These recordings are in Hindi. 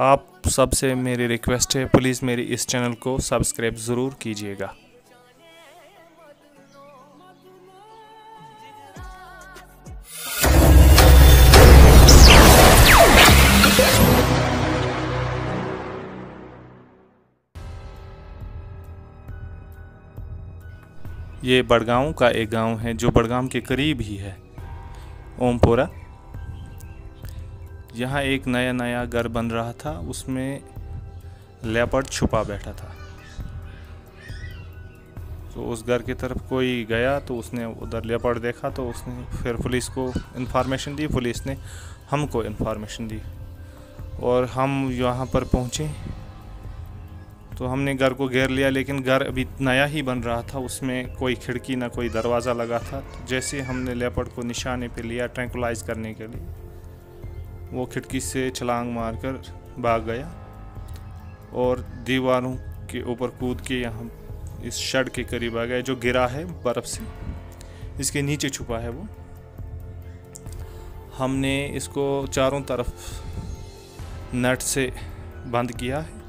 आप सबसे मेरी रिक्वेस्ट है प्लीज़ मेरी इस चैनल को सब्सक्राइब ज़रूर कीजिएगा। ये बड़गांव का एक गाँव है, जो बड़गांव के करीब ही है। ओमपुरा। यहाँ एक नया नया घर बन रहा था, उसमें लेपर्ड छुपा बैठा था। तो उस घर की तरफ़ कोई गया तो उसने उधर लेपर्ड देखा तो उसने फिर पुलिस को इन्फॉर्मेशन दी, पुलिस ने हमको इन्फॉर्मेशन दी। और हम यहाँ पर पहुँचे। तो हमने घर को घेर लिया, लेकिन घर अभी नया ही बन रहा था, उसमें कोई खिड़की ना कोई दरवाज़ा लगा था तो जैसे हमने लेपर्ड को निशाने पे लिया ट्रैंकुलाइज करने के लिए। वो खिड़की से छलांग मारकर भाग गया और दीवारों के ऊपर कूद के यहाँ इस शड के करीब आ गया, जो गिरा है बर्फ़ से। इसके नीचे छुपा है वो। हमने इसको चारों तरफ़ नट से बंद किया है,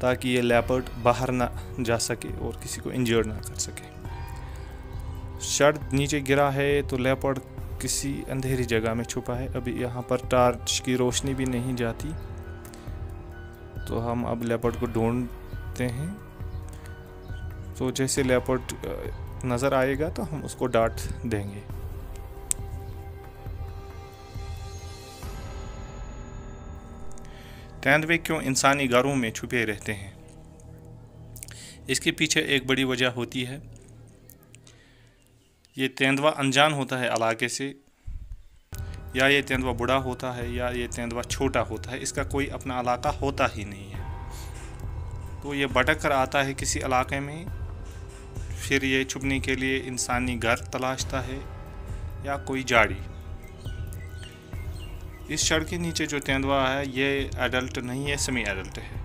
ताकि ये लेपर्ड बाहर ना जा सके और किसी को इंजर्ड ना कर सके। शर्ट नीचे गिरा है तो लेपर्ड किसी अंधेरी जगह में छुपा है। अभी यहाँ पर टार्च की रोशनी भी नहीं जाती। तो हम अब लेपर्ड को ढूंढते हैं। तो जैसे लेपर्ड नज़र आएगा तो हम उसको डांट देंगे। तेंदुए क्यों इंसानी घरों में छुपे रहते हैं? इसके पीछे एक बड़ी वजह होती है। ये तेंदुआ अनजान होता है इलाके से, या ये तेंदुआ बूढ़ा होता है, या ये तेंदुआ छोटा होता है, इसका कोई अपना इलाका होता ही नहीं है। तो ये भटक कर आता है किसी इलाके में, फिर ये छुपने के लिए इंसानी घर तलाशता है, या कोई जाड़ी। इस शड़ के नीचे जो तेंदुआ है, ये एडल्ट नहीं है सेमी एडल्ट है।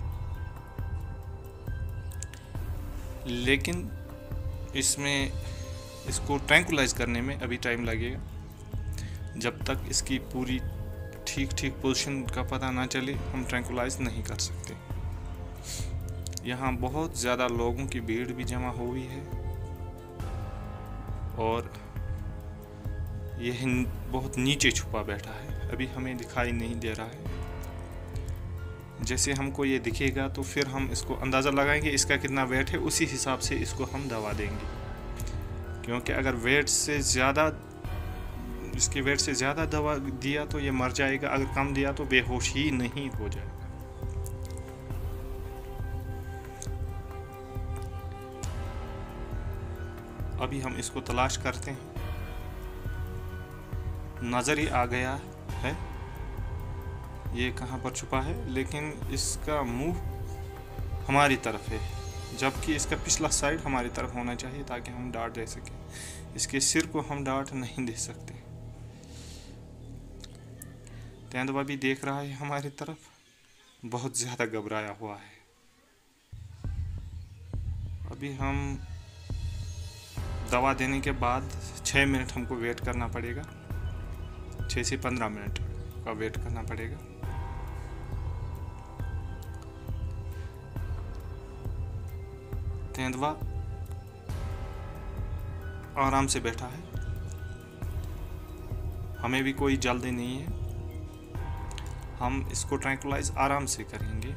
लेकिन इसमें इसको ट्रैंकुलाइज करने में अभी टाइम लगेगा। जब तक इसकी पूरी ठीक ठीक पोजीशन का पता ना चले, हम ट्रैंकुलाइज नहीं कर सकते। यहाँ बहुत ज़्यादा लोगों की भीड़ भी जमा हुई है। और यह बहुत नीचे छुपा बैठा है। अभी हमें दिखाई नहीं दे रहा है। जैसे हमको ये दिखेगा तो फिर हम इसको अंदाज़ा लगाएँगे, इसका कितना वेट है, उसी हिसाब से इसको हम दवा देंगे। क्योंकि अगर वेट से ज़्यादा, इसके वेट से ज़्यादा दवा दिया तो ये मर जाएगा, अगर कम दिया तो बेहोश ही नहीं हो जाएगा। अभी हम इसको तलाश करते हैं। नज़र ही आ गया है। ये कहाँ पर छुपा है? लेकिन इसका मुँह हमारी तरफ़ है। जबकि इसका पिछला साइड हमारी तरफ़ होना चाहिए ताकि हम डांट दे सकें। इसके सिर को हम डांट नहीं दे सकते। तेंदुआ भी देख रहा है हमारी तरफ़। बहुत ज़्यादा घबराया हुआ है। अभी हम दवा देने के बाद छः मिनट हमको वेट करना पड़ेगा। छः से पंद्रह मिनट का वेट करना पड़ेगा। तेंदुआ आराम से बैठा है। हमें भी कोई जल्दी नहीं है। हम इसको ट्रैंकुलाइज आराम से करेंगे।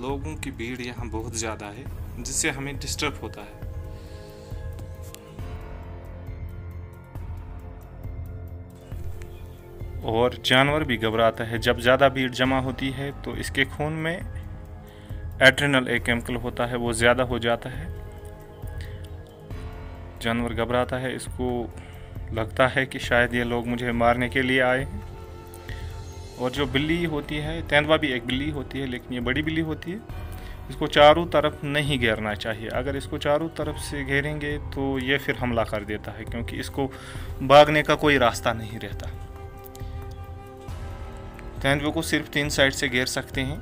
लोगों की भीड़ यहाँ बहुत ज़्यादा है, जिससे हमें डिस्टर्ब होता है। और जानवर भी घबराता है। जब ज़्यादा भीड़ जमा होती है तो इसके खून में एड्रेनल एक केमिकल होता है, वो ज़्यादा हो जाता है। जानवर घबराता है, इसको लगता है कि शायद ये लोग मुझे मारने के लिए आए और जो बिल्ली होती है, तेंदुआ भी एक बिल्ली होती है, लेकिन ये बड़ी बिल्ली होती है। इसको चारों तरफ़ नहीं घेरना चाहिए। अगर इसको चारों तरफ़ से घेरेंगे तो ये फिर हमला कर देता है, क्योंकि इसको भागने का कोई रास्ता नहीं रहता। तेंदुए को सिर्फ़ तीन साइड से घेर सकते हैं,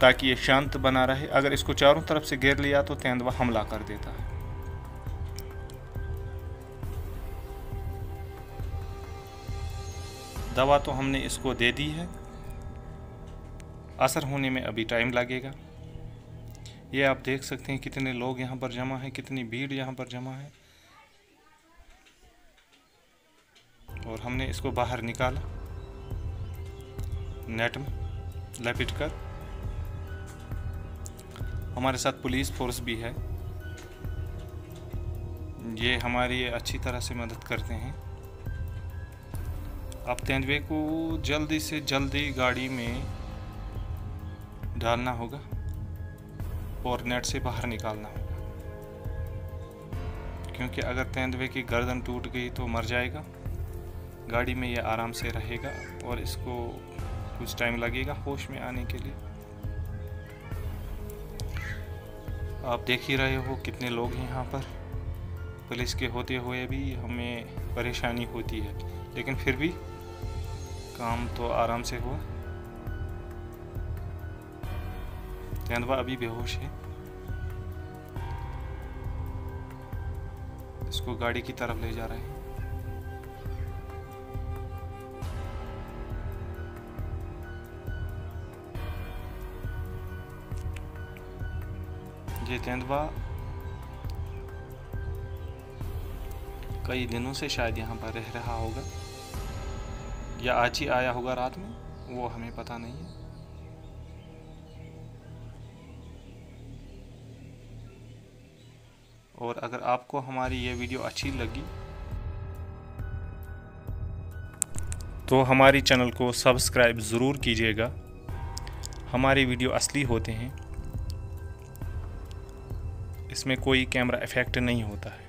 ताकि ये शांत बना रहे। अगर इसको चारों तरफ़ से घेर लिया तो तेंदुआ हमला कर देता है। दवा तो हमने इसको दे दी है। असर होने में अभी टाइम लगेगा। ये आप देख सकते हैं कितने लोग यहाँ पर जमा हैं, कितनी भीड़ यहाँ पर जमा है। और हमने इसको बाहर निकाला। नेट में लपेट कर हमारे साथ पुलिस फोर्स भी है। ये हमारी अच्छी तरह से मदद करते हैं। अब तेंदुए को जल्दी से जल्दी गाड़ी में डालना होगा और नेट से बाहर निकालना होगा। क्योंकि अगर तेंदुए की गर्दन टूट गई तो मर जाएगा। गाड़ी में ये आराम से रहेगा और इसको कुछ टाइम लगेगा होश में आने के लिए। आप देख ही रहे हो कितने लोग हैं यहाँ पर। पुलिस के होते हुए भी हमें परेशानी होती है। लेकिन फिर भी काम तो आराम से हुआ। तेंदुआ अभी बेहोश है। इसको गाड़ी की तरफ़ ले जा रहे हैं। ये तेंदुआ, कई दिनों से शायद यहाँ पर रह रहा होगा। या आज ही आया होगा रात में, वो हमें पता नहीं है। और अगर आपको हमारी ये वीडियो अच्छी लगी तो हमारी चैनल को सब्सक्राइब ज़रूर कीजिएगा। हमारे वीडियो असली होते हैं। इसमें कोई कैमरा इफ़ेक्ट नहीं होता है।